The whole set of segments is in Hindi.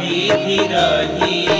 विधि रहिए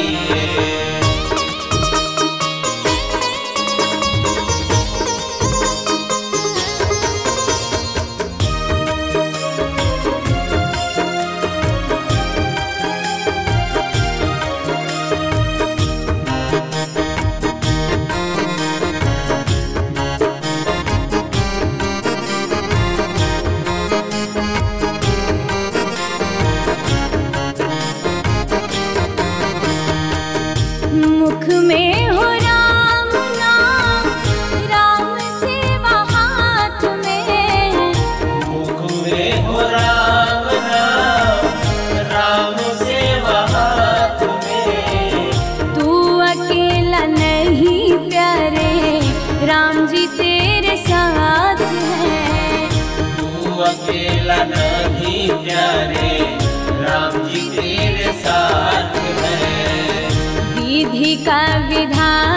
का विधान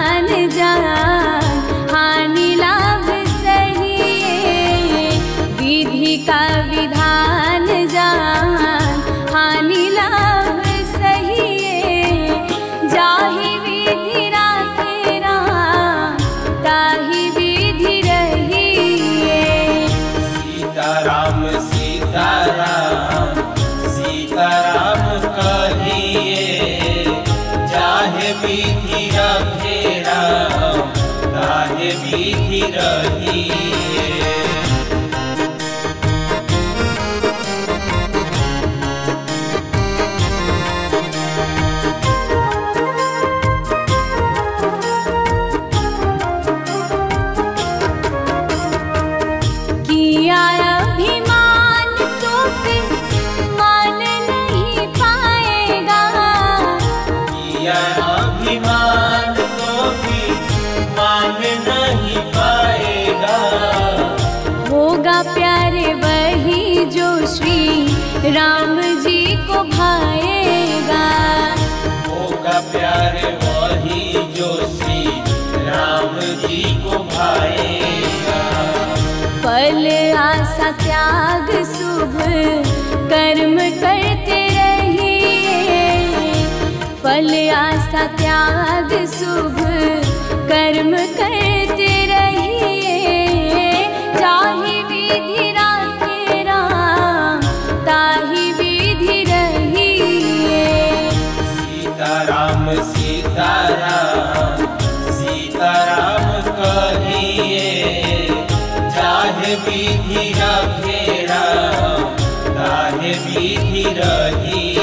विधि प्यारे वही जो श्री राम जी को भाएगा। होगा प्यारे वही जो श्री राम जी को भाएगा। फल आशा त्याग शुभ कर्म करते रहिए। फल आशा त्याग शुभ कर्म विधि रहिए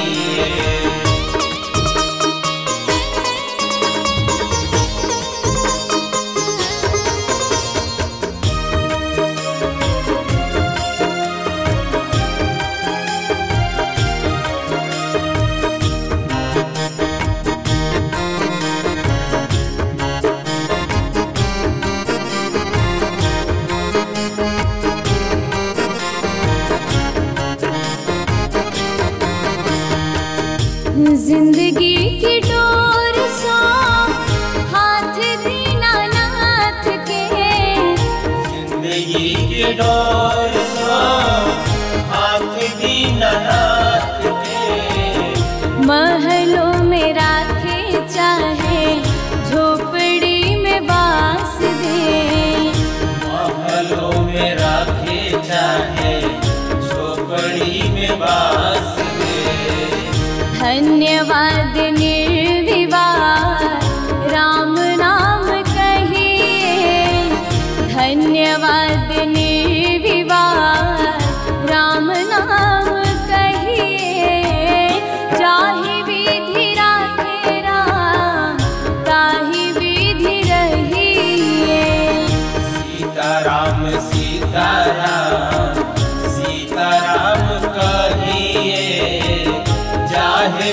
ज़िंदगी की डोर सो हाथ दीनानाथ के। ज़िंदगी के डोर निर्विवाद राम नाम कहिए। चाहे राखे राम रहिए। सीताराम सीताराम सीताराम कहिए राम ताहे